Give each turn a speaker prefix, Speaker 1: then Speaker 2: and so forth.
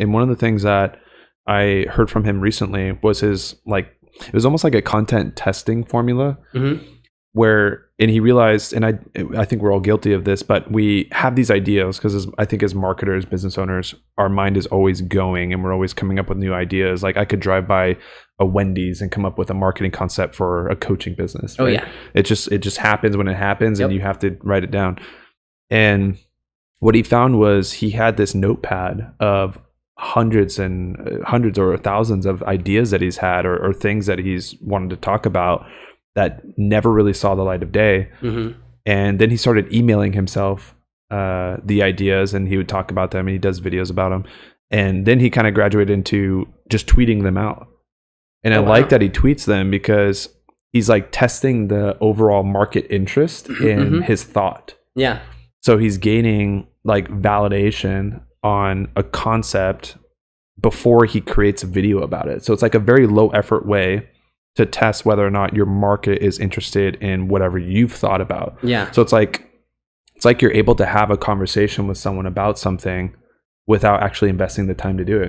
Speaker 1: And one of the things that I heard from him recently was his like it was almost like a content testing formula
Speaker 2: Mhm.
Speaker 1: where and he realized and I I think we're all guilty of this but we have these ideas because I think as marketers business owners our mind is always going and we're always coming up with new ideas like I could drive by a Wendy's and come up with a marketing concept for a coaching business
Speaker 2: Oh yeah.
Speaker 1: it just it just happens when it happens and you have to write it down and what he found was he had this notepad of hundreds and uh, hundreds or thousands of ideas that he's had or, or things that he's wanted to talk about that never really saw the light of day
Speaker 2: hmm
Speaker 1: and then he started emailing himself uh, the ideas and he would talk about them and he does videos about them and then he kind of graduated into just tweeting them out and i
Speaker 2: Oh, wow.
Speaker 1: like that he tweets them because he's like testing the overall market interest in
Speaker 2: Mhm.
Speaker 1: his thought
Speaker 2: Yeah.
Speaker 1: so he's gaining like validation on a concept before he creates a video about it so it's like a very low effort way to test whether or not your market is interested in whatever you've thought about
Speaker 2: Yeah.
Speaker 1: so it's like it's like you're able to have a conversation with someone about something without actually investing the time to do it.